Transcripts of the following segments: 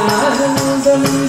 I'm gonna.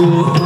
who